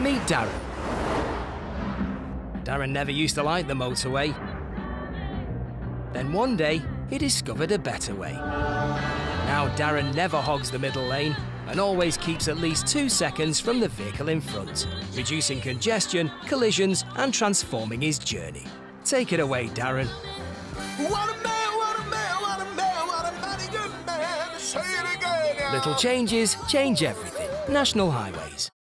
Meet Darren. Darren never used to like the motorway. Then one day, he discovered a better way. Now Darren never hogs the middle lane and always keeps at least two seconds from the vehicle in front, reducing congestion, collisions, and transforming his journey. Take it away, Darren. Little changes change everything. National Highways.